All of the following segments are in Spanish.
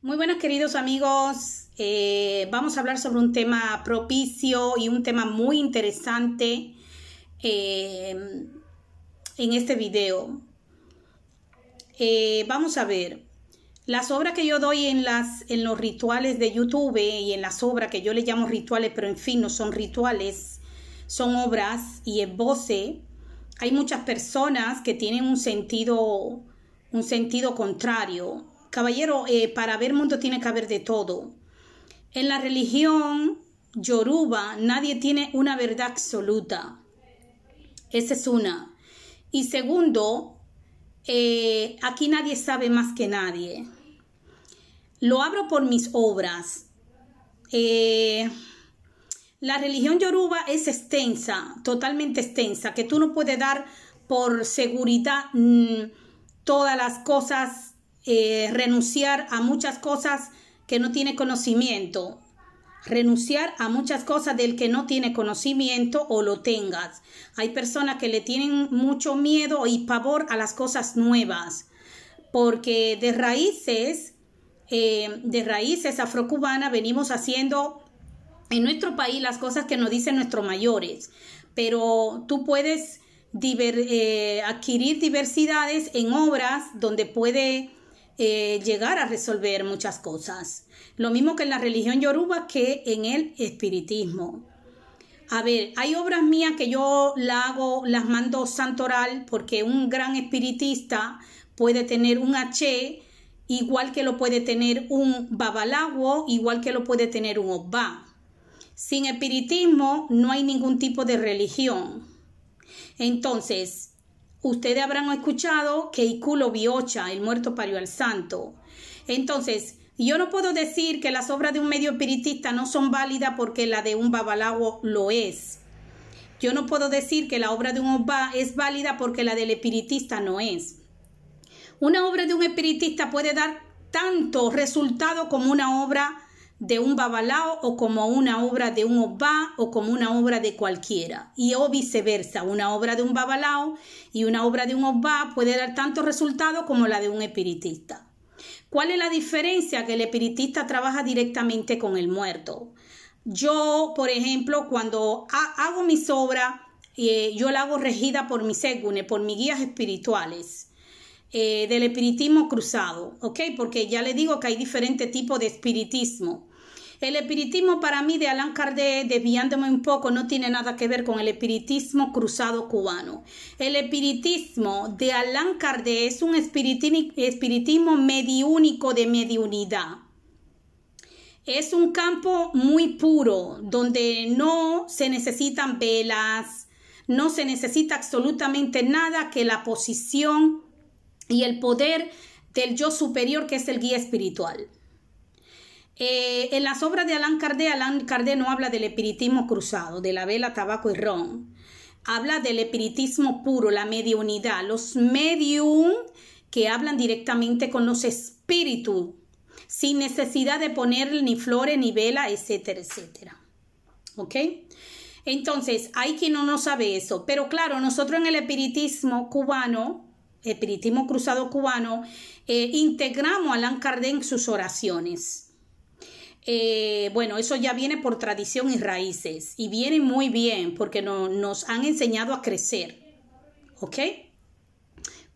Muy buenas queridos amigos, eh, vamos a hablar sobre un tema propicio y un tema muy interesante eh, en este video. Eh, vamos a ver, las obras que yo doy en, las, en los rituales de YouTube y en las obras que yo le llamo rituales, pero en fin no son rituales, son obras y en voce, hay muchas personas que tienen un sentido, un sentido contrario Caballero, eh, para ver mundo tiene que haber de todo. En la religión yoruba nadie tiene una verdad absoluta. Esa es una. Y segundo, eh, aquí nadie sabe más que nadie. Lo abro por mis obras. Eh, la religión yoruba es extensa, totalmente extensa, que tú no puedes dar por seguridad mm, todas las cosas eh, renunciar a muchas cosas que no tiene conocimiento. Renunciar a muchas cosas del que no tiene conocimiento o lo tengas. Hay personas que le tienen mucho miedo y pavor a las cosas nuevas. Porque de raíces, eh, de raíces afrocubanas venimos haciendo en nuestro país las cosas que nos dicen nuestros mayores. Pero tú puedes eh, adquirir diversidades en obras donde puede eh, llegar a resolver muchas cosas. Lo mismo que en la religión yoruba que en el espiritismo. A ver, hay obras mías que yo la hago, las mando santoral porque un gran espiritista puede tener un H igual que lo puede tener un babalawo, igual que lo puede tener un obba. Sin espiritismo no hay ningún tipo de religión. Entonces, Ustedes habrán escuchado que Iculo Biocha, el muerto parió al santo. Entonces, yo no puedo decir que las obras de un medio espiritista no son válidas porque la de un babalawo lo es. Yo no puedo decir que la obra de un obba es válida porque la del espiritista no es. Una obra de un espiritista puede dar tanto resultado como una obra de un babalao o como una obra de un obá o como una obra de cualquiera. Y o viceversa, una obra de un babalao y una obra de un obá puede dar tanto resultado como la de un espiritista. ¿Cuál es la diferencia? Que el espiritista trabaja directamente con el muerto. Yo, por ejemplo, cuando hago mis obras, eh, yo la hago regida por mis segunes, por mis guías espirituales. Eh, del espiritismo cruzado, ¿ok? Porque ya le digo que hay diferentes tipos de espiritismo. El espiritismo para mí de Alan Kardec, desviándome un poco, no tiene nada que ver con el espiritismo cruzado cubano. El espiritismo de Alan Kardec es un espiritismo mediúnico de mediunidad. Es un campo muy puro, donde no se necesitan velas, no se necesita absolutamente nada que la posición y el poder del yo superior que es el guía espiritual. Eh, en las obras de Alan Kardec, Alan Kardec no habla del espiritismo cruzado, de la vela, tabaco y ron. Habla del espiritismo puro, la mediunidad, los medium que hablan directamente con los espíritus, sin necesidad de poner ni flores, ni vela, etcétera, etcétera. ¿Ok? Entonces, hay quien no, sabe eso, pero claro, nosotros en el espiritismo cubano, espiritismo cruzado cubano, eh, integramos a Alan Kardec en sus oraciones. Eh, bueno, eso ya viene por tradición y raíces y viene muy bien porque nos han enseñado a crecer, ¿ok?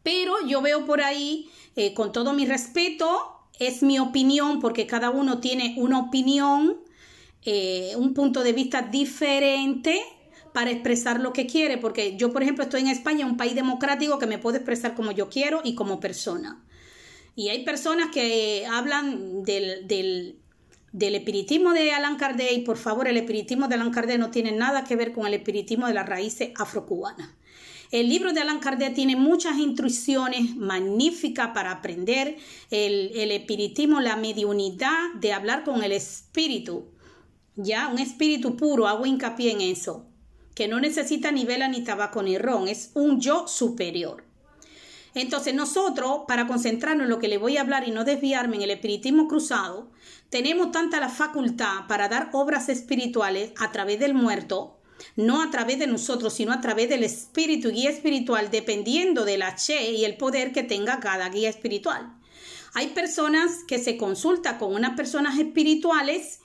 Pero yo veo por ahí, eh, con todo mi respeto, es mi opinión porque cada uno tiene una opinión, eh, un punto de vista diferente para expresar lo que quiere, porque yo, por ejemplo, estoy en España, un país democrático que me puedo expresar como yo quiero y como persona. Y hay personas que hablan del del espiritismo de Alan Kardec, y por favor, el espiritismo de Alan Kardec no tiene nada que ver con el espiritismo de las raíces afrocubanas. El libro de Alan Kardec tiene muchas instrucciones magníficas para aprender el, el espiritismo, la mediunidad de hablar con el espíritu. Ya, un espíritu puro, hago hincapié en eso, que no necesita ni vela, ni tabaco, ni ron, es un yo superior. Entonces nosotros, para concentrarnos en lo que le voy a hablar y no desviarme en el espiritismo cruzado, tenemos tanta la facultad para dar obras espirituales a través del muerto, no a través de nosotros, sino a través del espíritu guía espiritual, dependiendo del H y el poder que tenga cada guía espiritual. Hay personas que se consultan con unas personas espirituales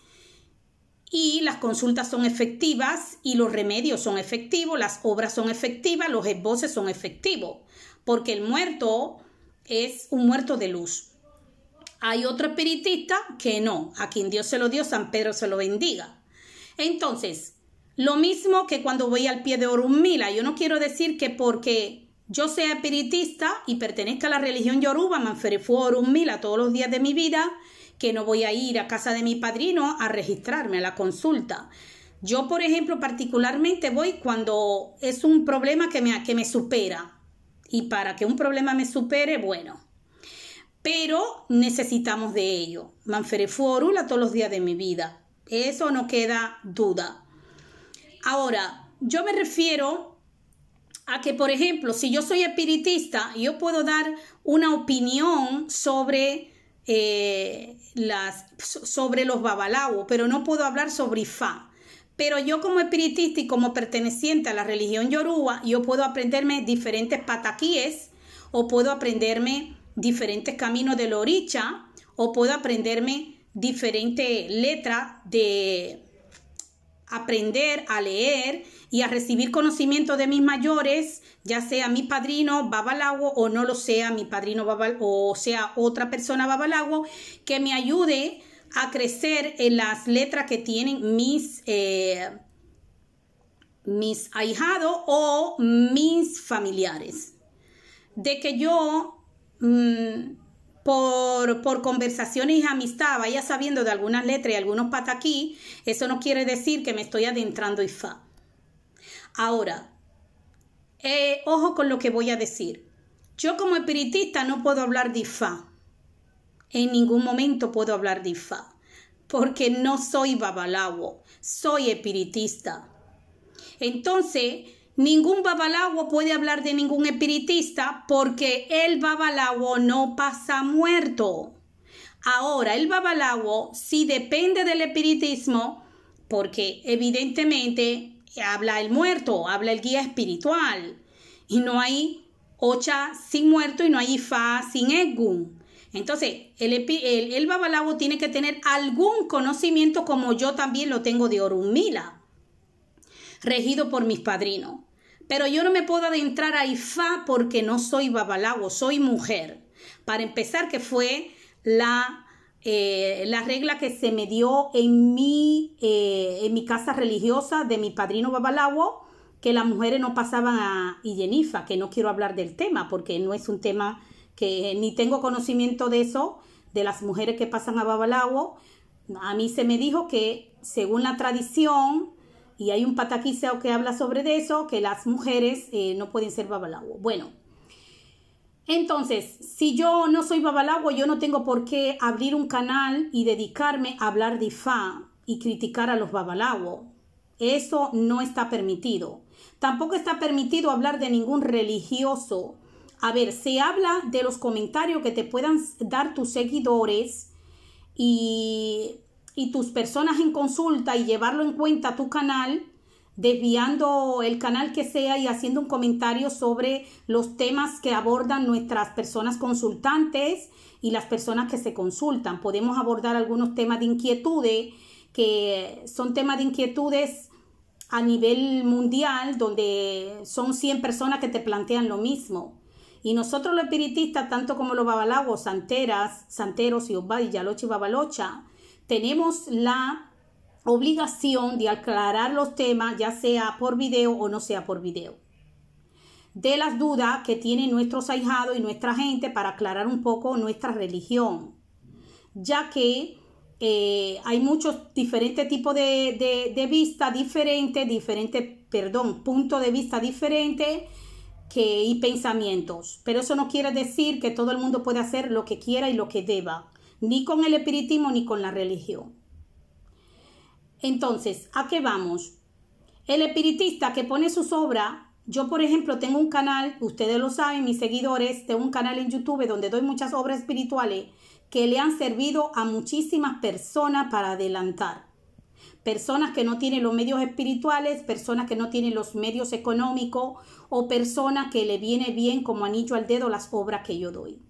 y las consultas son efectivas y los remedios son efectivos, las obras son efectivas, los esboces son efectivos, porque el muerto es un muerto de luz. Hay otro espiritista que no, a quien Dios se lo dio, San Pedro se lo bendiga. Entonces, lo mismo que cuando voy al pie de Orunmila, yo no quiero decir que porque yo sea espiritista y pertenezca a la religión Yoruba, Manferefu Orunmila todos los días de mi vida, que no voy a ir a casa de mi padrino a registrarme a la consulta. Yo, por ejemplo, particularmente voy cuando es un problema que me, que me supera. Y para que un problema me supere, bueno. Pero necesitamos de ello. Manferefuorula todos los días de mi vida. Eso no queda duda. Ahora, yo me refiero a que, por ejemplo, si yo soy espiritista, yo puedo dar una opinión sobre eh, las, sobre los babalawos, pero no puedo hablar sobre Ifá. Pero yo como espiritista y como perteneciente a la religión yoruba, yo puedo aprenderme diferentes pataquíes o puedo aprenderme diferentes caminos de oricha o puedo aprenderme diferentes letras de aprender a leer y a recibir conocimiento de mis mayores, ya sea mi padrino babalago o no lo sea mi padrino babal o sea otra persona babalago, que me ayude a crecer en las letras que tienen mis, eh, mis ahijados o mis familiares. De que yo mm, por, por, conversaciones y amistad vaya sabiendo de algunas letras y algunos pataquí, eso no quiere decir que me estoy adentrando fa. Ahora, eh, ojo con lo que voy a decir. Yo como espiritista no puedo hablar de Ifá. En ningún momento puedo hablar de Ifá. Porque no soy babalawo, soy espiritista. Entonces, Ningún babalawo puede hablar de ningún espiritista porque el babalawo no pasa muerto. Ahora, el babalawo sí depende del espiritismo porque evidentemente habla el muerto, habla el guía espiritual. Y no hay Ocha sin muerto y no hay Fa sin Egun. Entonces, el, el, el tiene que tener algún conocimiento como yo también lo tengo de Orunmila, regido por mis padrinos. Pero yo no me puedo adentrar a Ifá porque no soy babalago, soy mujer. Para empezar, que fue la, eh, la regla que se me dio en mi, eh, en mi casa religiosa de mi padrino babalago, que las mujeres no pasaban a Illenifa, que no quiero hablar del tema porque no es un tema que ni tengo conocimiento de eso, de las mujeres que pasan a babalago. A mí se me dijo que según la tradición, y hay un pataquiseo que habla sobre eso, que las mujeres eh, no pueden ser babalawo. Bueno, entonces, si yo no soy babalawo, yo no tengo por qué abrir un canal y dedicarme a hablar de Ifá y criticar a los babalawo. Eso no está permitido. Tampoco está permitido hablar de ningún religioso. A ver, se habla de los comentarios que te puedan dar tus seguidores y y tus personas en consulta y llevarlo en cuenta a tu canal, desviando el canal que sea y haciendo un comentario sobre los temas que abordan nuestras personas consultantes y las personas que se consultan. Podemos abordar algunos temas de inquietudes que son temas de inquietudes a nivel mundial donde son 100 personas que te plantean lo mismo. Y nosotros los espiritistas, tanto como los babalagos, santeras, santeros y y yalocha y babalocha, tenemos la obligación de aclarar los temas, ya sea por video o no sea por video. De las dudas que tienen nuestros ahijados y nuestra gente para aclarar un poco nuestra religión, ya que eh, hay muchos diferentes tipos de, de, vista diferentes, diferentes, perdón, puntos de vista diferentes que, y pensamientos. Pero eso no quiere decir que todo el mundo puede hacer lo que quiera y lo que deba ni con el espiritismo ni con la religión. Entonces, ¿a qué vamos? El espiritista que pone sus obras, yo por ejemplo tengo un canal, ustedes lo saben, mis seguidores, tengo un canal en YouTube donde doy muchas obras espirituales que le han servido a muchísimas personas para adelantar. Personas que no tienen los medios espirituales, personas que no tienen los medios económicos o personas que le viene bien como anillo al dedo las obras que yo doy.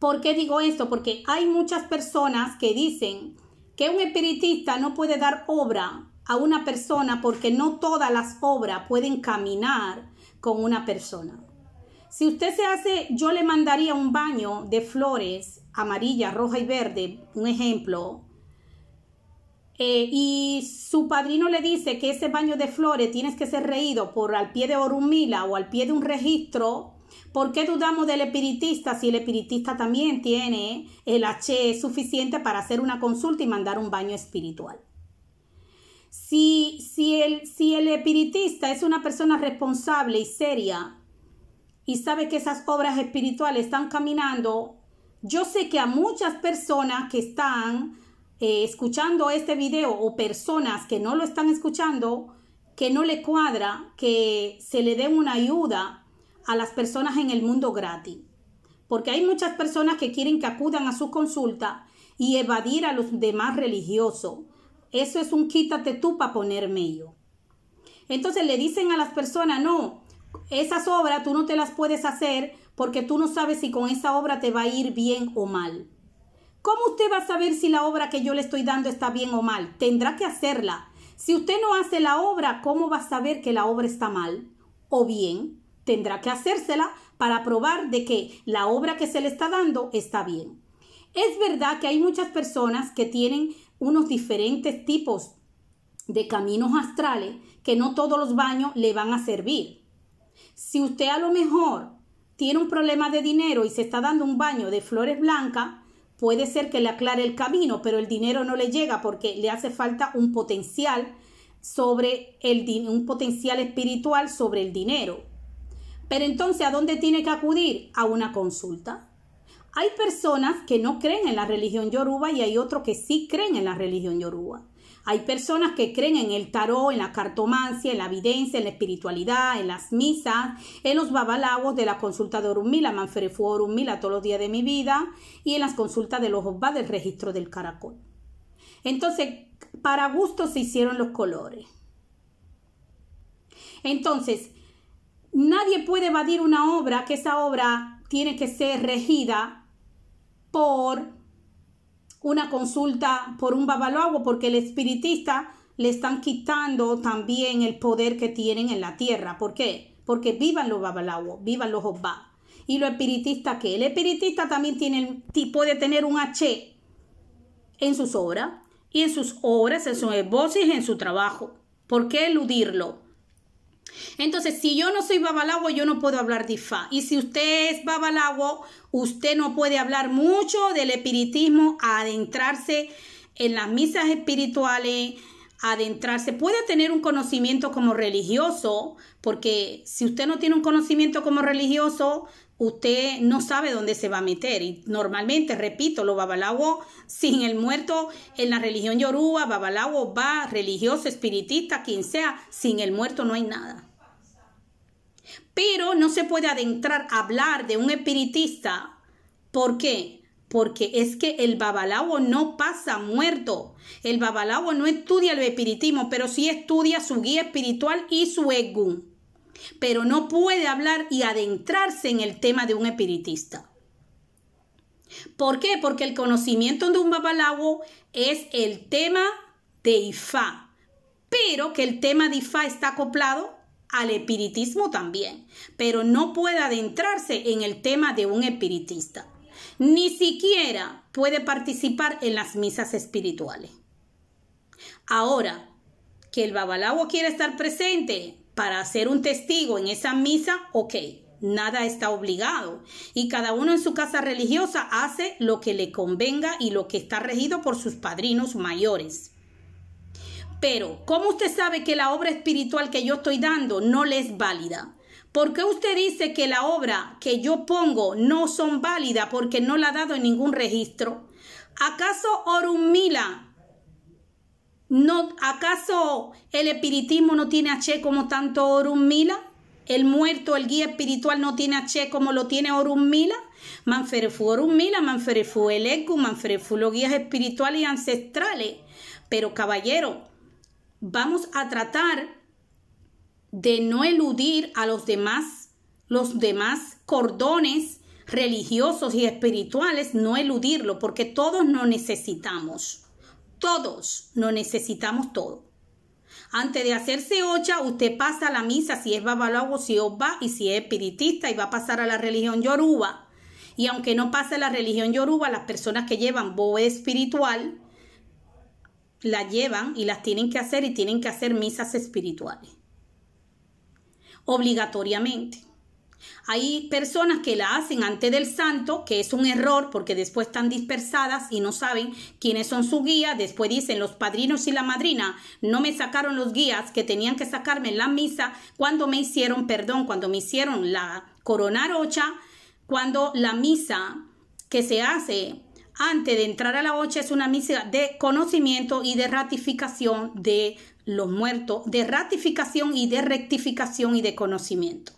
¿Por qué digo esto? Porque hay muchas personas que dicen que un espiritista no puede dar obra a una persona porque no todas las obras pueden caminar con una persona. Si usted se hace, yo le mandaría un baño de flores amarilla, roja y verde, un ejemplo, eh, y su padrino le dice que ese baño de flores tienes que ser reído por al pie de Orumila o al pie de un registro, ¿por qué dudamos del espiritista si el espiritista también tiene el H suficiente para hacer una consulta y mandar un baño espiritual? Si, si, el, si el espiritista es una persona responsable y seria y sabe que esas obras espirituales están caminando, yo sé que a muchas personas que están eh, escuchando este video o personas que no lo están escuchando, que no le cuadra que se le dé una ayuda a las personas en el mundo gratis. Porque hay muchas personas que quieren que acudan a su consulta y evadir a los demás religiosos. Eso es un quítate tú para ponerme yo. Entonces le dicen a las personas, no, esas obras tú no te las puedes hacer porque tú no sabes si con esa obra te va a ir bien o mal. ¿Cómo usted va a saber si la obra que yo le estoy dando está bien o mal? Tendrá que hacerla. Si usted no hace la obra, ¿cómo va a saber que la obra está mal? O bien, tendrá que hacérsela para probar de que la obra que se le está dando está bien. Es verdad que hay muchas personas que tienen unos diferentes tipos de caminos astrales que no todos los baños le van a servir. Si usted a lo mejor tiene un problema de dinero y se está dando un baño de flores blancas, puede ser que le aclare el camino, pero el dinero no le llega porque le hace falta un potencial sobre el un potencial espiritual sobre el dinero. Pero entonces, ¿a dónde tiene que acudir? A una consulta. Hay personas que no creen en la religión yoruba y hay otros que sí creen en la religión yoruba. Hay personas que creen en el tarot, en la cartomancia, en la evidencia, en la espiritualidad, en las misas, en los babalagos de la consulta de Orumila, Manferefu Orumila todos los días de mi vida y en las consultas de los Obba del registro del caracol. Entonces, para gusto se hicieron los colores. Entonces, nadie puede evadir una obra que esa obra tiene que ser regida por una consulta por un babalago, porque el espiritista le están quitando también el poder que tienen en la tierra. ¿Por qué? Porque vivan los babalagos, vivan los obba. Y lo espiritista que el espiritista también tiene, puede tener un H en sus obras y en sus obras, en sus voces, en su trabajo. ¿Por qué eludirlo? Entonces, si yo no soy babalago, yo no puedo hablar de. Y si usted es babalago, usted no puede hablar mucho del espiritismo, adentrarse en las misas espirituales, adentrarse. Puede tener un conocimiento como religioso, porque si usted no tiene un conocimiento como religioso, usted no sabe dónde se va a meter. Y normalmente, repito, los babalawos, sin el muerto en la religión yoruba, babalawo va, religioso, espiritista, quien sea, sin el muerto no hay nada. Pero no se puede adentrar a hablar de un espiritista. ¿Por qué? Porque es que el babalawo no pasa muerto. El babalawo no estudia el espiritismo, pero sí estudia su guía espiritual y su ego pero no puede hablar y adentrarse en el tema de un espiritista. ¿Por qué? Porque el conocimiento de un babalawo es el tema de Ifá, pero que el tema de Ifá está acoplado al espiritismo también, pero no puede adentrarse en el tema de un espiritista. Ni siquiera puede participar en las misas espirituales. Ahora, que el babalawo quiere estar presente para ser un testigo en esa misa, ok, nada está obligado. Y cada uno en su casa religiosa hace lo que le convenga y lo que está regido por sus padrinos mayores. Pero, ¿cómo usted sabe que la obra espiritual que yo estoy dando no le es válida? ¿Por qué usted dice que la obra que yo pongo no son válidas porque no la ha dado en ningún registro? ¿Acaso Orumila ¿No, ¿Acaso el espiritismo no tiene H como tanto Orunmila? ¿El muerto, el guía espiritual no tiene H como lo tiene Orunmila? Manferefu Orunmila, Manferefu el Egu, Manferefu los guías espirituales y ancestrales. Pero caballero, vamos a tratar de no eludir a los demás, los demás cordones religiosos y espirituales, no eludirlo, porque todos nos necesitamos. Todos nos necesitamos todo. Antes de hacerse ocha, usted pasa la misa si es babalago, si es va y si es espiritista y va a pasar a la religión yoruba. Y aunque no pase a la religión yoruba, las personas que llevan boe espiritual la llevan y las tienen que hacer y tienen que hacer misas espirituales. Obligatoriamente. Hay personas que la hacen ante del santo, que es un error porque después están dispersadas y no saben quiénes son su guía. Después dicen los padrinos y la madrina no me sacaron los guías que tenían que sacarme en la misa cuando me hicieron, perdón, cuando me hicieron la coronar ocha, cuando la misa que se hace antes de entrar a la ocha es una misa de conocimiento y de ratificación de los muertos, de ratificación y de rectificación y de conocimiento.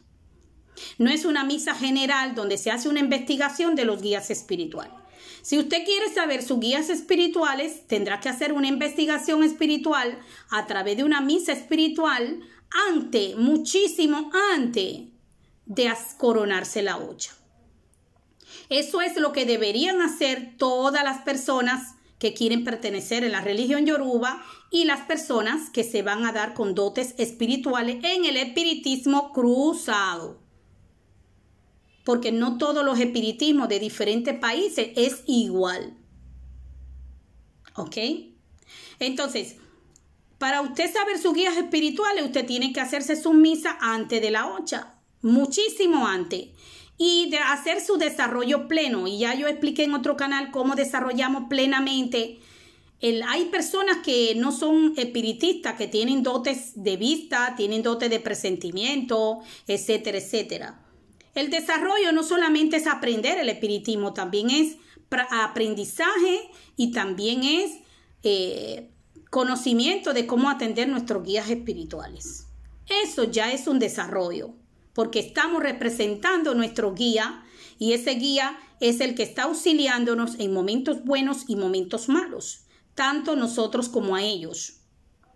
No es una misa general donde se hace una investigación de los guías espirituales. Si usted quiere saber sus guías espirituales, tendrá que hacer una investigación espiritual a través de una misa espiritual antes, muchísimo antes de coronarse la ocha. Eso es lo que deberían hacer todas las personas que quieren pertenecer a la religión yoruba y las personas que se van a dar con dotes espirituales en el espiritismo cruzado porque no todos los espiritismos de diferentes países es igual. ¿Ok? Entonces, para usted saber sus guías espirituales, usted tiene que hacerse su misa antes de la ocha, muchísimo antes, y de hacer su desarrollo pleno. Y ya yo expliqué en otro canal cómo desarrollamos plenamente. El, hay personas que no son espiritistas, que tienen dotes de vista, tienen dotes de presentimiento, etcétera, etcétera. El desarrollo no solamente es aprender el espiritismo, también es aprendizaje y también es eh, conocimiento de cómo atender nuestros guías espirituales. Eso ya es un desarrollo, porque estamos representando nuestro guía y ese guía es el que está auxiliándonos en momentos buenos y momentos malos, tanto nosotros como a ellos.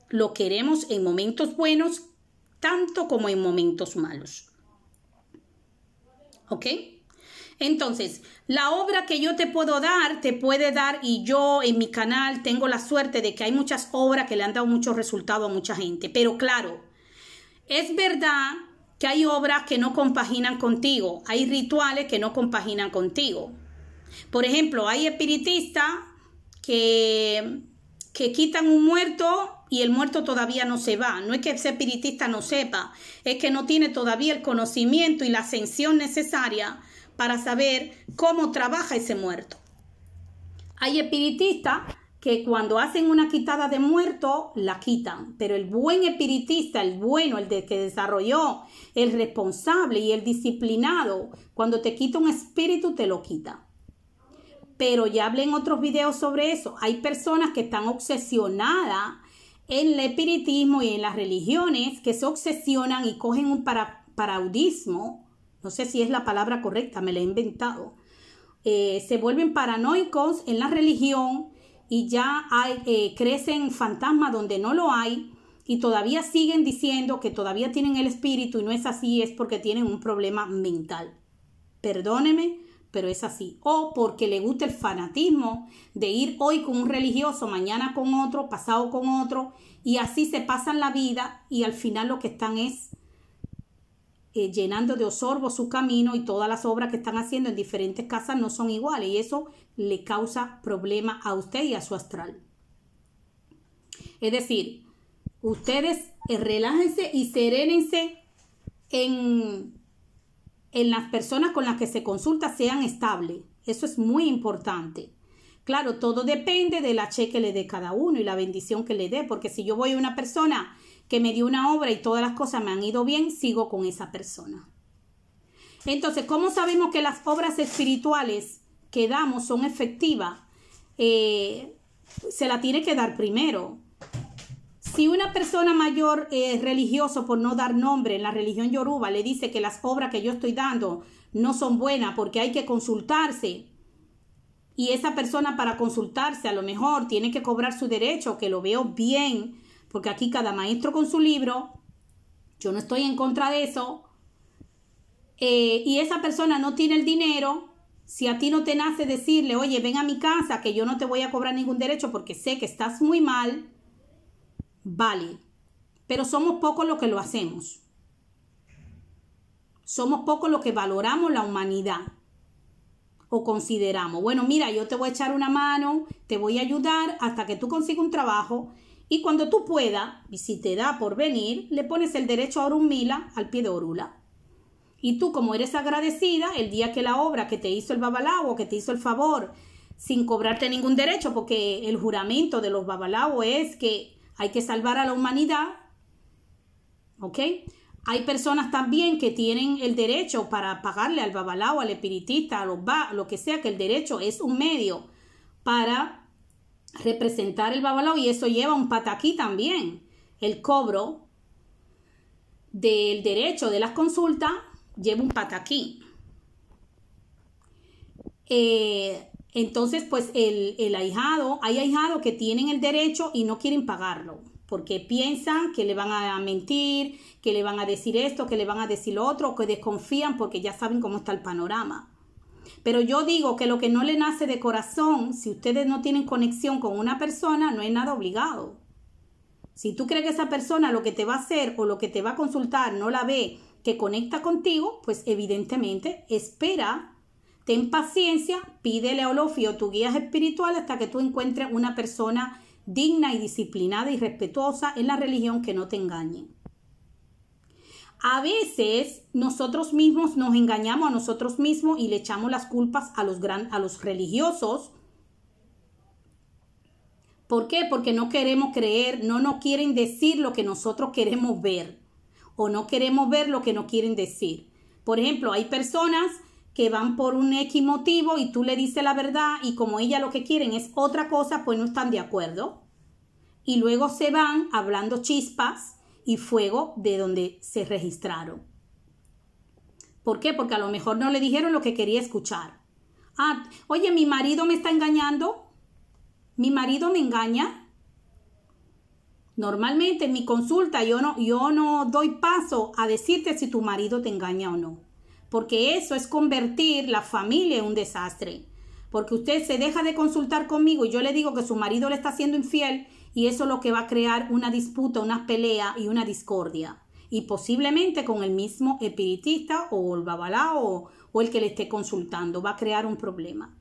Lo queremos en momentos buenos, tanto como en momentos malos. ¿Ok? Entonces, la obra que yo te puedo dar, te puede dar, y yo en mi canal tengo la suerte de que hay muchas obras que le han dado mucho resultado a mucha gente. Pero claro, es verdad que hay obras que no compaginan contigo, hay rituales que no compaginan contigo. Por ejemplo, hay espiritistas que, que quitan un muerto y el muerto todavía no se va. No es que ese espiritista no sepa, es que no tiene todavía el conocimiento y la ascensión necesaria para saber cómo trabaja ese muerto. Hay espiritistas que cuando hacen una quitada de muerto, la quitan, pero el buen espiritista, el bueno, el de que desarrolló, el responsable y el disciplinado, cuando te quita un espíritu, te lo quita pero ya hablé en otros videos sobre eso. Hay personas que están obsesionadas en el espiritismo y en las religiones que se obsesionan y cogen un paraudismo, no sé si es la palabra correcta, me la he inventado, eh, se vuelven paranoicos en la religión y ya hay, eh, crecen fantasmas donde no lo hay y todavía siguen diciendo que todavía tienen el espíritu y no es así, es porque tienen un problema mental. Perdóneme, pero es así. O porque le gusta el fanatismo de ir hoy con un religioso, mañana con otro, pasado con otro, y así se pasan la vida y al final lo que están es eh, llenando de osorbo su camino y todas las obras que están haciendo en diferentes casas no son iguales y eso le causa problema a usted y a su astral. Es decir, ustedes eh, relájense y serénense en en las personas con las que se consulta sean estables. Eso es muy importante. Claro, todo depende de la che que le dé cada uno y la bendición que le dé, porque si yo voy a una persona que me dio una obra y todas las cosas me han ido bien, sigo con esa persona. Entonces, ¿cómo sabemos que las obras espirituales que damos son efectivas? Eh, se la tiene que dar primero. Si una persona mayor es religioso, por no dar nombre en la religión yoruba, le dice que las obras que yo estoy dando no son buenas porque hay que consultarse, y esa persona para consultarse a lo mejor tiene que cobrar su derecho, que lo veo bien, porque aquí cada maestro con su libro, yo no estoy en contra de eso, eh, y esa persona no tiene el dinero, Si a ti no te nace decirle, oye, ven a mi casa, que yo no te voy a cobrar ningún derecho porque sé que estás muy mal, vale. Pero somos pocos los que lo hacemos. Somos pocos los que valoramos la humanidad o consideramos, bueno, mira, yo te voy a echar una mano, te voy a ayudar hasta que tú consigas un trabajo y cuando tú puedas, y si te da por venir, le pones el derecho a Orunmila al pie de Orula. Y tú, como eres agradecida, el día que la obra que te hizo el babalao, que te hizo el favor, sin cobrarte ningún derecho, porque el juramento de los babalao es que hay que salvar a la humanidad, ¿ok? Hay personas también que tienen el derecho para pagarle al babalao, al espiritista, a los lo que sea, que el derecho es un medio para representar el babalao y eso lleva un pataquí también. El cobro del derecho de las consultas lleva un pataquí. Eh, entonces, pues el, el ahijado, hay ahijados que tienen el derecho y no quieren pagarlo, porque piensan que le van a mentir, que le van a decir esto, que le van a decir lo otro, que desconfían porque ya saben cómo está el panorama. Pero yo digo que lo que no le nace de corazón, si ustedes no tienen conexión con una persona, no es nada obligado. Si tú crees que esa persona lo que te va a hacer o lo que te va a consultar no la ve que conecta contigo, pues evidentemente espera, ten paciencia, pídele a Olofio tu guía espiritual hasta que tú encuentres una persona digna y disciplinada y respetuosa en la religión que no te engañe. A veces nosotros mismos nos engañamos a nosotros mismos y le echamos las culpas a los, gran, a los religiosos. ¿Por qué? Porque no queremos creer, no nos quieren decir lo que nosotros queremos ver o no queremos ver lo que nos quieren decir. Por ejemplo, hay personas que van por un X motivo y tú le dices la verdad y como ella lo que quieren es otra cosa, pues no están de acuerdo. Y luego se van hablando chispas y fuego de donde se registraron. ¿Por qué? Porque a lo mejor no le dijeron lo que quería escuchar. Ah, oye, mi marido me está engañando. Mi marido me engaña. Normalmente en mi consulta yo no, yo no doy paso a decirte si tu marido te engaña o no. Porque eso es convertir la familia en un desastre. Porque usted se deja de consultar conmigo y yo le digo que su marido le está haciendo infiel y eso es lo que va a crear una disputa, una pelea y una discordia. Y posiblemente con el mismo espiritista o el babalao o, el que le esté consultando va a crear un problema.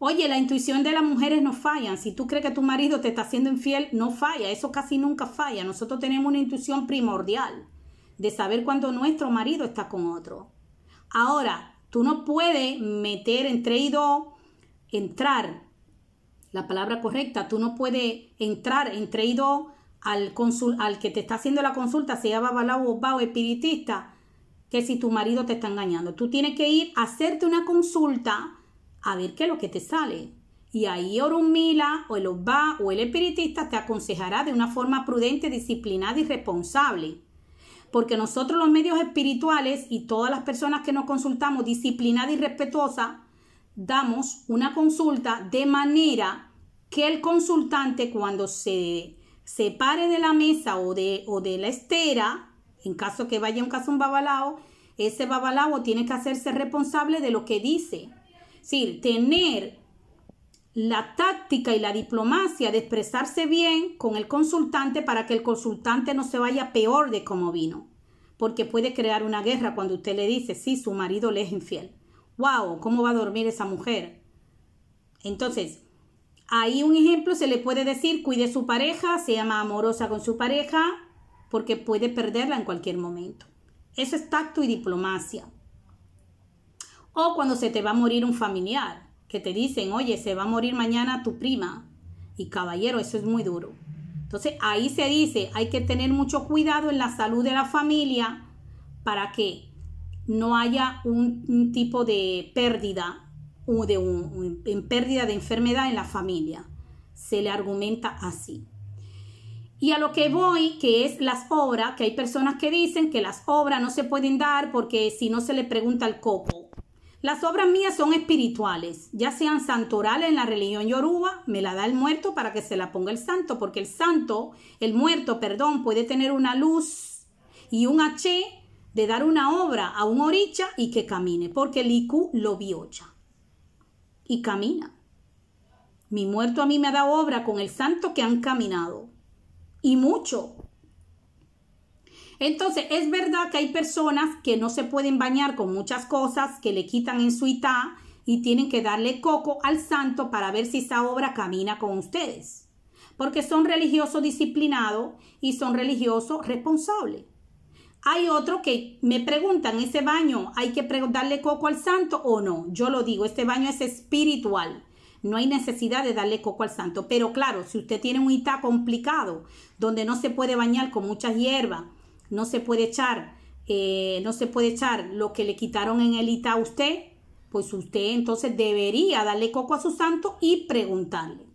Oye, la intuición de las mujeres no falla. Si tú crees que tu marido te está haciendo infiel, no falla. Eso casi nunca falla. Nosotros tenemos una intuición primordial de saber cuando nuestro marido está con otro. Ahora, tú no puedes meter entre y entrar la palabra correcta. Tú no puedes entrar entre al, consul, al que te está haciendo la consulta, sea babalao o espiritista, que si tu marido te está engañando. Tú tienes que ir a hacerte una consulta a ver qué es lo que te sale. Y ahí Orunmila o el Obba o el espiritista te aconsejará de una forma prudente, disciplinada y responsable. Porque nosotros los medios espirituales y todas las personas que nos consultamos disciplinada y respetuosa, damos una consulta de manera que el consultante cuando se separe de la mesa o de, o de la estera, en caso que vaya un caso un babalao, ese babalao tiene que hacerse responsable de lo que dice. Es decir, tener la táctica y la diplomacia de expresarse bien con el consultante para que el consultante no se vaya peor de como vino. Porque puede crear una guerra cuando usted le dice, sí, su marido le es infiel wow, ¿cómo va a dormir esa mujer? Entonces, ahí un ejemplo se le puede decir, cuide su pareja, se llama amorosa con su pareja, porque puede perderla en cualquier momento. Eso es tacto y diplomacia. O cuando se te va a morir un familiar, que te dicen, oye, se va a morir mañana tu prima. Y caballero, eso es muy duro. Entonces ahí se dice, hay que tener mucho cuidado en la salud de la familia para que no haya un, tipo de pérdida o de un, pérdida de enfermedad en la familia. Se le argumenta así. Y a lo que voy, que es las obras, que hay personas que dicen que las obras no se pueden dar porque si no se le pregunta al coco. Las obras mías son espirituales, ya sean santorales en la religión yoruba, me la da el muerto para que se la ponga el santo, porque el santo, el muerto, perdón, puede tener una luz y un H de dar una obra a un oricha y que camine, porque el IQ lo viocha y camina. Mi muerto a mí me ha dado obra con el santo que han caminado y mucho. Entonces, es verdad que hay personas que no se pueden bañar con muchas cosas que le quitan en su itá y tienen que darle coco al santo para ver si esa obra camina con ustedes. Porque son religiosos disciplinados y son religiosos responsables. Hay otro que me preguntan, ¿ese baño hay que darle coco al santo o no? Yo lo digo, este baño es espiritual. No hay necesidad de darle coco al santo. Pero claro, si usted tiene un itá complicado, donde no se puede bañar con muchas hierbas, no se puede echar, eh, no se puede echar lo que le quitaron en el itá a usted, pues usted entonces debería darle coco a su santo y preguntarle.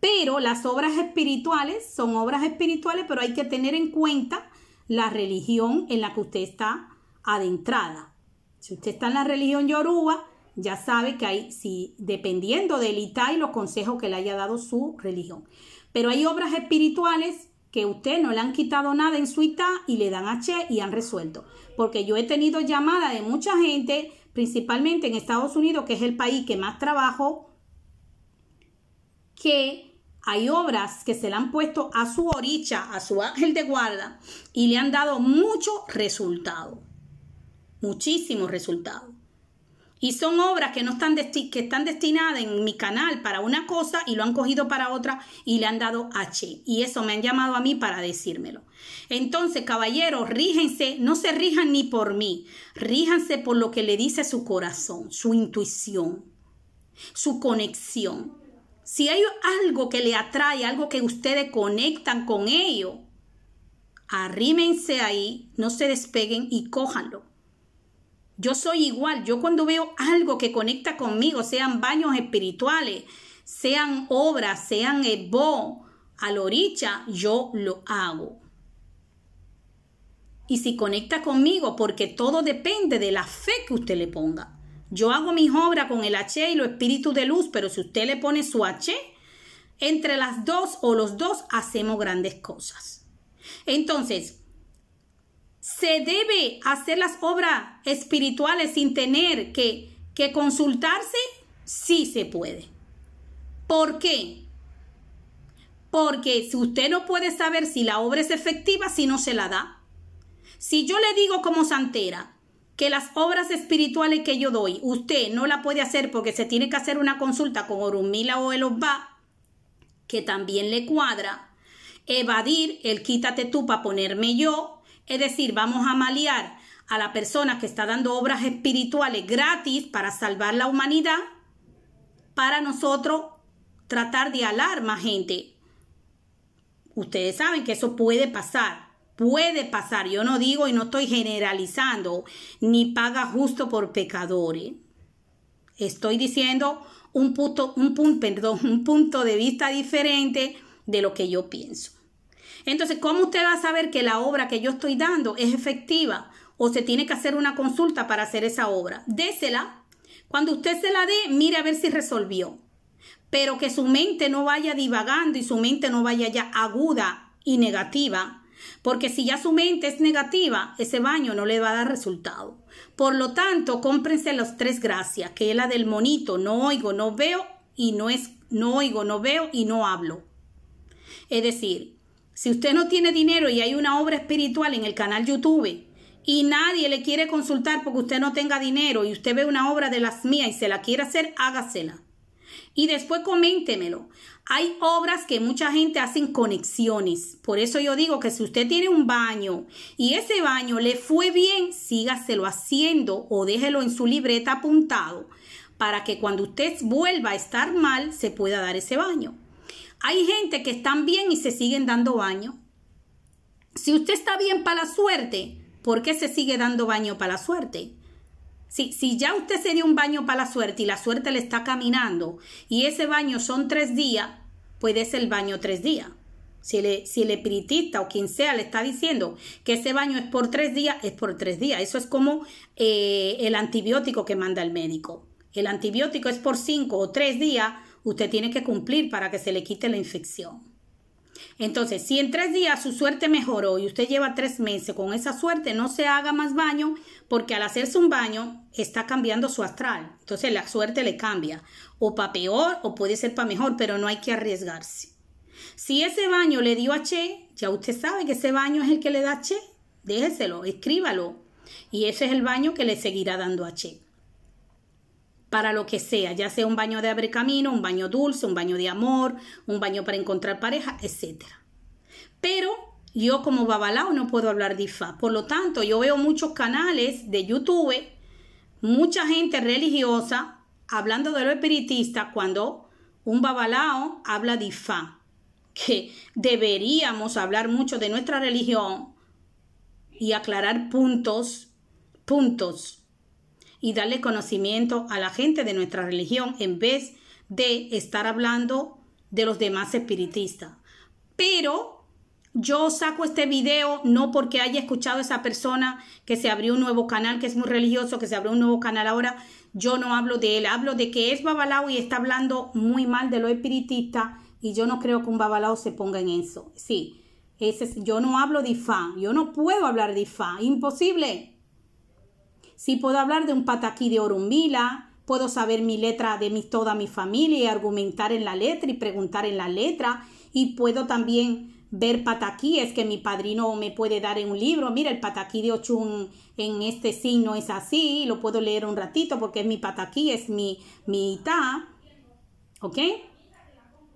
Pero las obras espirituales son obras espirituales, pero hay que tener en cuenta la religión en la que usted está adentrada. Si usted está en la religión yoruba, ya sabe que hay, si, dependiendo del itá y los consejos que le haya dado su religión. Pero hay obras espirituales que usted no le han quitado nada en su itá y le dan H y han resuelto. Porque yo he tenido llamadas de mucha gente, principalmente en Estados Unidos, que es el país que más trabajo, que hay obras que se le han puesto a su oricha, a su ángel de guarda, y le han dado mucho resultado. Muchísimos resultados. Y son obras que no están, que están destinadas en mi canal para una cosa y lo han cogido para otra y le han dado H. Y eso me han llamado a mí para decírmelo. Entonces, caballeros, rígense, no se rijan ni por mí, ríjanse por lo que le dice su corazón, su intuición, su conexión. Si hay algo que le atrae, algo que ustedes conectan con ello, arrímense ahí, no se despeguen y cójanlo. Yo soy igual, yo cuando veo algo que conecta conmigo, sean baños espirituales, sean obras, sean ebo, aloricha, yo lo hago. Y si conecta conmigo, porque todo depende de la fe que usted le ponga. Yo hago mis obras con el H y los espíritus de luz, pero si usted le pone su H, entre las dos o los dos hacemos grandes cosas. Entonces, ¿se debe hacer las obras espirituales sin tener que, que consultarse? Sí se puede. ¿Por qué? Porque si usted no puede saber si la obra es efectiva si no se la da. Si yo le digo como santera, que las obras espirituales que yo doy, usted no la puede hacer porque se tiene que hacer una consulta con Orumila o el Osba, que también le cuadra, evadir el quítate tú para ponerme yo, es decir, vamos a malear a la persona que está dando obras espirituales gratis para salvar la humanidad, para nosotros tratar de alar más gente. Ustedes saben que eso puede pasar. Puede pasar, yo no digo y no estoy generalizando, ni paga justo por pecadores. Estoy diciendo un punto, un punto, perdón, un punto de vista diferente de lo que yo pienso. Entonces, ¿cómo usted va a saber que la obra que yo estoy dando es efectiva o se tiene que hacer una consulta para hacer esa obra? Désela. Cuando usted se la dé, mire a ver si resolvió. Pero que su mente no vaya divagando y su mente no vaya ya aguda y negativa porque si ya su mente es negativa, ese baño no le va a dar resultado. Por lo tanto, cómprense las tres gracias, que es la del monito, no oigo, no veo y no es, no oigo, no veo y no hablo. Es decir, si usted no tiene dinero y hay una obra espiritual en el canal YouTube y nadie le quiere consultar porque usted no tenga dinero y usted ve una obra de las mías y se la quiere hacer, hágasela. Y después coméntemelo. Hay obras que mucha gente hacen conexiones. Por eso yo digo que si usted tiene un baño y ese baño le fue bien, sígaselo haciendo o déjelo en su libreta apuntado para que cuando usted vuelva a estar mal se pueda dar ese baño. Hay gente que están bien y se siguen dando baño. Si usted está bien para la suerte, ¿por qué se sigue dando baño para la suerte? Si, si ya usted se dio un baño para la suerte y la suerte le está caminando y ese baño son tres días, puede ser el baño tres días. Si, le, si el espiritista o quien sea le está diciendo que ese baño es por tres días, es por tres días. Eso es como eh, el antibiótico que manda el médico. El antibiótico es por cinco o tres días, usted tiene que cumplir para que se le quite la infección. Entonces, si en tres días su suerte mejoró y usted lleva tres meses con esa suerte, no se haga más baño porque al hacerse un baño está cambiando su astral. Entonces la suerte le cambia o para peor o puede ser para mejor, pero no hay que arriesgarse. Si ese baño le dio a Che, ya usted sabe que ese baño es el que le da a Che. Déjeselo, escríbalo. Y ese es el baño que le seguirá dando a Che para lo que sea, ya sea un baño de abre camino, un baño dulce, un baño de amor, un baño para encontrar pareja, etc. Pero yo como babalao no puedo hablar de Ifá. Por lo tanto, yo veo muchos canales de YouTube, mucha gente religiosa hablando de lo espiritista cuando un babalao habla de Ifá. Que deberíamos hablar mucho de nuestra religión y aclarar puntos, puntos y darle conocimiento a la gente de nuestra religión en vez de estar hablando de los demás espiritistas. Pero yo saco este video no porque haya escuchado a esa persona que se abrió un nuevo canal, que es muy religioso, que se abrió un nuevo canal ahora. Yo no hablo de él, hablo de que es babalao y está hablando muy mal de lo espiritista y yo no creo que un babalao se ponga en eso. Sí, ese, yo no hablo de Ifá, yo no puedo hablar de Ifá, imposible. Si puedo hablar de un pataquí de Orumbila, puedo saber mi letra de mi, toda mi familia y argumentar en la letra y preguntar en la letra. Y puedo también ver pataquíes que mi padrino me puede dar en un libro. Mira, el pataquí de Ochun en este signo es así, lo puedo leer un ratito porque es mi pataquí, es mi, mi ita. ¿Ok?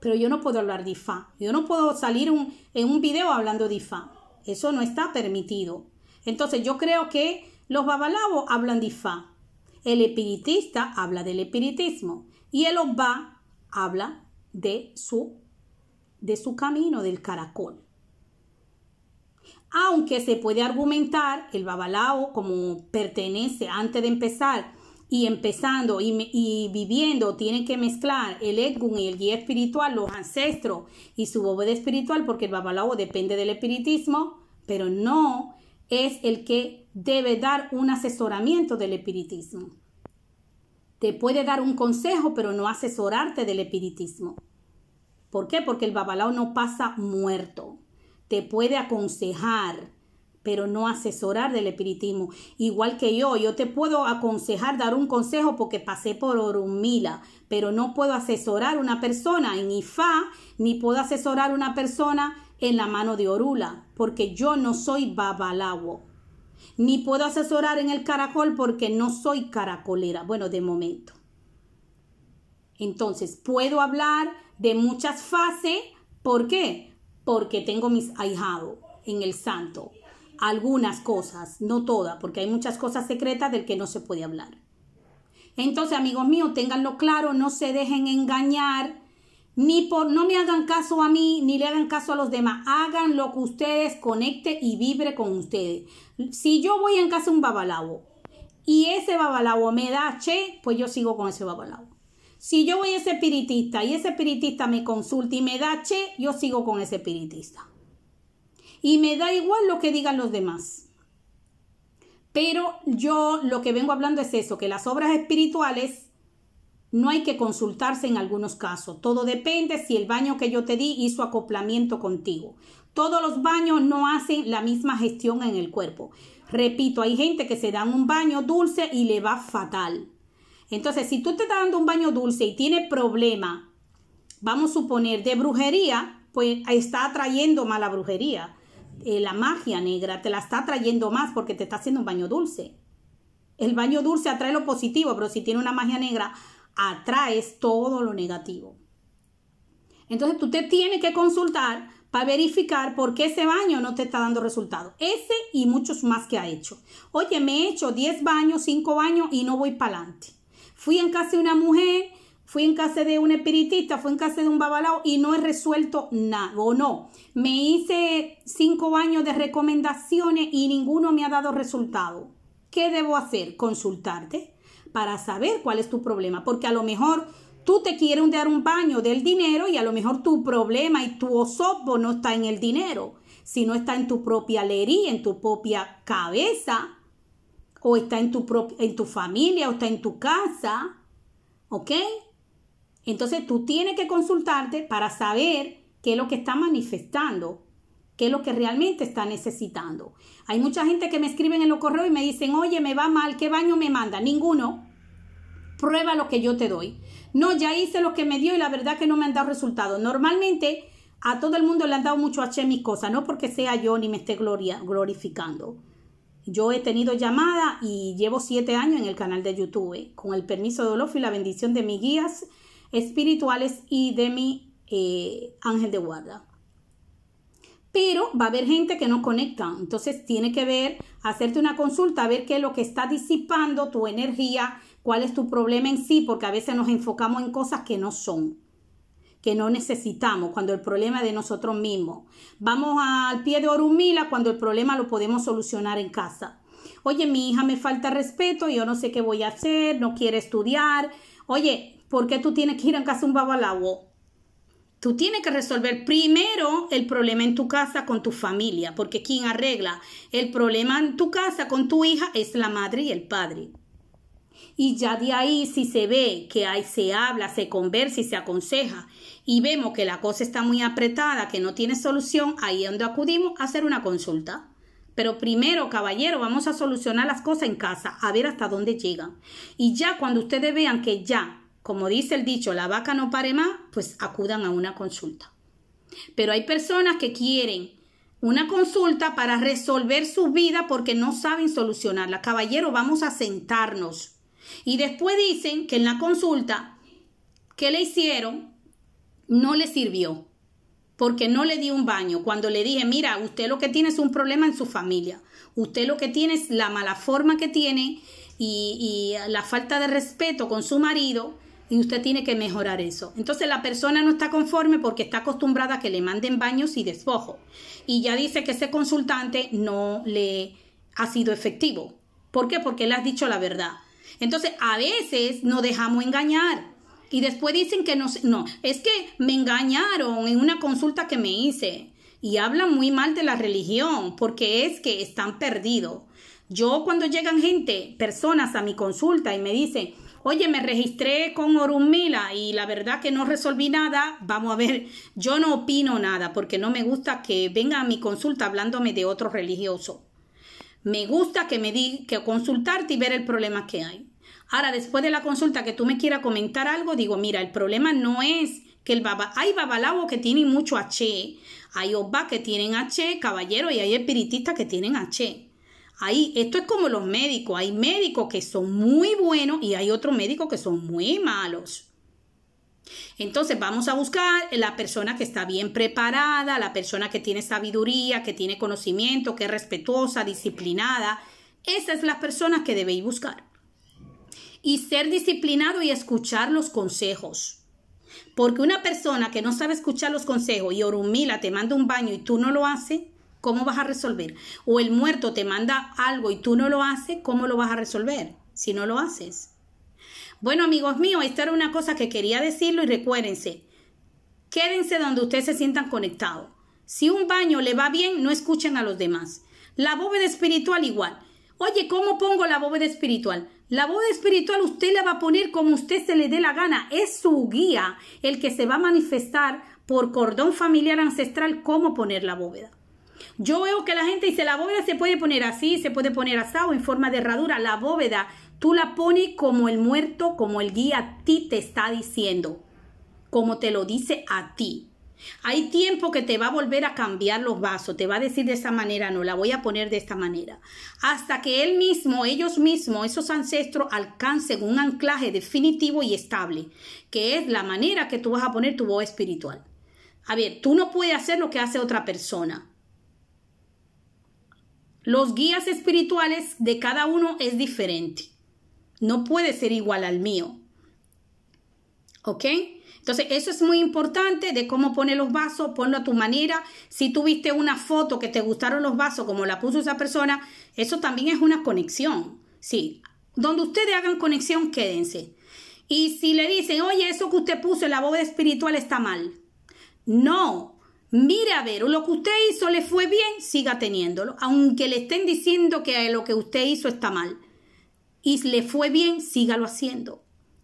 Pero yo no puedo hablar de Ifá. Yo no puedo salir en un video hablando de Ifá. Eso no está permitido. Entonces yo creo que los babalabos hablan de Ifá. El espiritista habla del espiritismo. Y el Obá habla de su, de su camino, del caracol. Aunque se puede argumentar, el babalao como pertenece antes de empezar y empezando y, viviendo, tiene que mezclar el Egun y el guía espiritual, los ancestros y su bóveda espiritual, porque el babalao depende del espiritismo, pero no es el que debe dar un asesoramiento del espiritismo. Te puede dar un consejo, pero no asesorarte del espiritismo. ¿Por qué? Porque el babalao no pasa muerto. Te puede aconsejar, pero no asesorar del espiritismo. Igual que yo, yo te puedo aconsejar, dar un consejo porque pasé por Orumila, pero no puedo asesorar una persona en Ifá, ni puedo asesorar una persona en la mano de Orula, porque yo no soy babalawo. Ni puedo asesorar en el caracol porque no soy caracolera. Bueno, de momento. Entonces, puedo hablar de muchas fases. ¿Por qué? Porque tengo mis ahijados en el santo. Algunas cosas, no todas, porque hay muchas cosas secretas del que no se puede hablar. Entonces, amigos míos, ténganlo claro, no se dejen engañar ni por, no me hagan caso a mí, ni le hagan caso a los demás. Hagan lo que ustedes conecte y vibre con ustedes. Si yo voy en casa un babalao y ese babalao me da che, pues yo sigo con ese babalao. Si yo voy a ese espiritista y ese espiritista me consulta y me da che, yo sigo con ese espiritista. Y me da igual lo que digan los demás. Pero yo lo que vengo hablando es eso, que las obras espirituales no hay que consultarse en algunos casos. Todo depende si el baño que yo te di hizo acoplamiento contigo. Todos los baños no hacen la misma gestión en el cuerpo. Repito, hay gente que se dan un baño dulce y le va fatal. Entonces, si tú te estás dando un baño dulce y tiene problema, vamos a suponer, de brujería, pues está atrayendo mala brujería. Eh, la magia negra te la está atrayendo más porque te está haciendo un baño dulce. El baño dulce atrae lo positivo, pero si tiene una magia negra, atraes todo lo negativo. Entonces tú te tienes que consultar para verificar por qué ese baño no te está dando resultado. Ese y muchos más que ha hecho. Oye, me he hecho 10 baños, 5 baños y no voy para adelante. Fui en casa de una mujer, fui en casa de un espiritista, fui en casa de un babalao y no he resuelto nada. O no, me hice 5 baños de recomendaciones y ninguno me ha dado resultado. ¿Qué debo hacer? Consultarte para saber cuál es tu problema, porque a lo mejor tú te quieres dar un baño del dinero y a lo mejor tu problema y tu osopo no está en el dinero, sino está en tu propia lería, en tu propia cabeza, o está en tu, en tu familia, o está en tu casa, ¿ok? Entonces tú tienes que consultarte para saber qué es lo que está manifestando, qué es lo que realmente está necesitando. Hay mucha gente que me escriben en los correos y me dicen, oye, me va mal, ¿qué baño me manda? Ninguno. Prueba lo que yo te doy. No, ya hice lo que me dio y la verdad que no me han dado resultados. Normalmente a todo el mundo le han dado mucho H mis cosas, no porque sea yo ni me esté gloria, glorificando. Yo he tenido llamada y llevo siete años en el canal de YouTube, eh, con el permiso de Olof y la bendición de mis guías espirituales y de mi eh, ángel de guarda. Pero va a haber gente que no conecta, entonces tiene que ver, hacerte una consulta, a ver qué es lo que está disipando tu energía, cuál es tu problema en sí, porque a veces nos enfocamos en cosas que no son que no necesitamos, cuando el problema es de nosotros mismos. Vamos al pie de Orumila cuando el problema lo podemos solucionar en casa. Oye, mi hija me falta respeto, yo no sé qué voy a hacer, no quiere estudiar. Oye, ¿por qué tú tienes que ir a casa un babalawo? Tú tienes que resolver primero el problema en tu casa con tu familia, porque quien arregla el problema en tu casa con tu hija es la madre y el padre. Y ya de ahí, si se ve que ahí se habla, se conversa y se aconseja y vemos que la cosa está muy apretada, que no tiene solución, ahí es donde acudimos a hacer una consulta. Pero primero, caballero, vamos a solucionar las cosas en casa, a ver hasta dónde llegan. Y ya cuando ustedes vean que ya, como dice el dicho, la vaca no pare más, pues acudan a una consulta. Pero hay personas que quieren una consulta para resolver su vida porque no saben solucionarla. Caballero, vamos a sentarnos. Y después dicen que en la consulta que le hicieron no le sirvió porque no le di un baño. Cuando le dije, mira, usted lo que tiene es un problema en su familia, usted lo que tiene es la mala forma que tiene y, y la falta de respeto con su marido y usted tiene que mejorar eso. Entonces la persona no está conforme porque está acostumbrada a que le manden baños y despojo. Y ya dice que ese consultante no le ha sido efectivo. ¿Por qué? Porque le has dicho la verdad. Entonces a veces nos dejamos engañar. Y después dicen que no, no, es que me engañaron en una consulta que me hice. Y hablan muy mal de la religión, porque es que están perdidos. Yo cuando llegan gente, personas a mi consulta y me dicen, oye, me registré con Orumila y la verdad que no resolví nada, vamos a ver, yo no opino nada porque no me gusta que venga a mi consulta hablándome de otro religioso. Me gusta que me di que consultarte y ver el problema que hay. Ahora, después de la consulta que tú me quieras comentar algo, digo, mira, el problema no es que el baba, hay babalao que tienen mucho H, hay oba que tienen H, caballero, y hay espiritistas que tienen H. Ahí, esto es como los médicos, hay médicos que son muy buenos y hay otros médicos que son muy malos. Entonces vamos a buscar la persona que está bien preparada, la persona que tiene sabiduría, que tiene conocimiento, que es respetuosa, disciplinada. Esa es la persona que debéis buscar y ser disciplinado y escuchar los consejos. Porque una persona que no sabe escuchar los consejos y Orumila te manda un baño y tú no lo haces, ¿cómo vas a resolver? O el muerto te manda algo y tú no lo haces, ¿cómo lo vas a resolver si no lo haces? Bueno, amigos míos, esta era una cosa que quería decirlo y recuérdense, quédense donde ustedes se sientan conectados. Si un baño le va bien, no escuchen a los demás. La bóveda espiritual igual. Oye, ¿cómo pongo la bóveda espiritual? La bóveda espiritual usted la va a poner como usted se le dé la gana. Es su guía el que se va a manifestar por cordón familiar ancestral cómo poner la bóveda. Yo veo que la gente dice la bóveda se puede poner así, se puede poner asado en forma de herradura. La bóveda tú la pones como el muerto, como el guía a ti te está diciendo, como te lo dice a ti. Hay tiempo que te va a volver a cambiar los vasos, te va a decir de esa manera, no, la voy a poner de esta manera. Hasta que él mismo, ellos mismos, esos ancestros alcancen un anclaje definitivo y estable, que es la manera que tú vas a poner tu voz espiritual. A ver, tú no puedes hacer lo que hace otra persona. Los guías espirituales de cada uno es diferente. No puede ser igual al mío. ¿Ok? Entonces, eso es muy importante de cómo pone los vasos, ponlo a tu manera. Si tuviste una foto que te gustaron los vasos como la puso esa persona, eso también es una conexión. Sí, donde ustedes hagan conexión, quédense. Y si le dicen, oye, eso que usted puso en la bóveda espiritual está mal. No, mire a ver, lo que usted hizo le fue bien, siga teniéndolo. Aunque le estén diciendo que lo que usted hizo está mal. Y le fue bien, sígalo haciendo.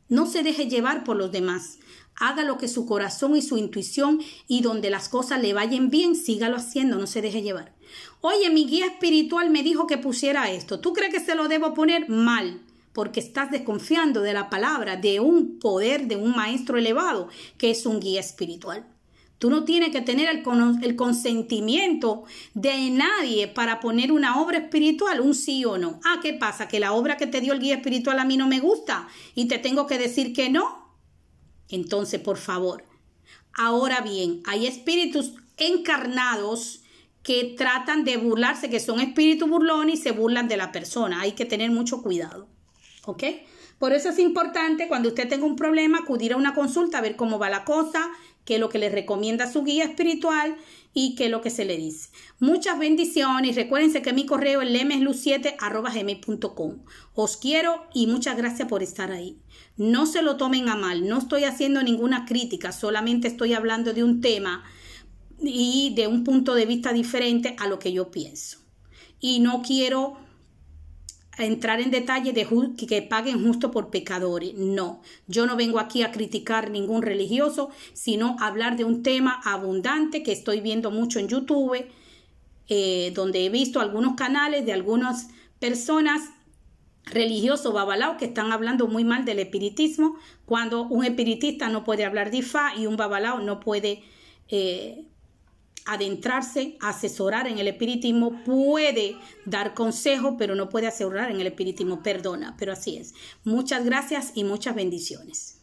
No se deje llevar por los demás haga lo que su corazón y su intuición y donde las cosas le vayan bien, sígalo haciendo, no se deje llevar. Oye, mi guía espiritual me dijo que pusiera esto. ¿Tú crees que se lo debo poner mal? Porque estás desconfiando de la palabra, de un poder, de un maestro elevado, que es un guía espiritual. Tú no tienes que tener el, el, consentimiento de nadie para poner una obra espiritual, un sí o no. Ah, ¿qué pasa? Que la obra que te dio el guía espiritual a mí no me gusta y te tengo que decir que no. Entonces, por favor. Ahora bien, hay espíritus encarnados que tratan de burlarse, que son espíritus burlones y se burlan de la persona. Hay que tener mucho cuidado. ¿Ok? Por eso es importante cuando usted tenga un problema acudir a una consulta a ver cómo va la cosa, qué es lo que le recomienda su guía espiritual y qué es lo que se le dice. Muchas bendiciones. Recuérdense que mi correo es lemeslu7.gmail.com. Os quiero y muchas gracias por estar ahí. No se lo tomen a mal. No estoy haciendo ninguna crítica. Solamente estoy hablando de un tema y de un punto de vista diferente a lo que yo pienso. Y no quiero entrar en detalle de que paguen justo por pecadores. No, yo no vengo aquí a criticar ningún religioso, sino hablar de un tema abundante que estoy viendo mucho en YouTube, eh, donde he visto algunos canales de algunas personas religiosos babalaos que están hablando muy mal del espiritismo, cuando un espiritista no puede hablar de Ifá y un babalao no puede eh, adentrarse, asesorar en el espiritismo, puede dar consejo, pero no puede asesorar en el espiritismo, perdona, pero así es. Muchas gracias y muchas bendiciones.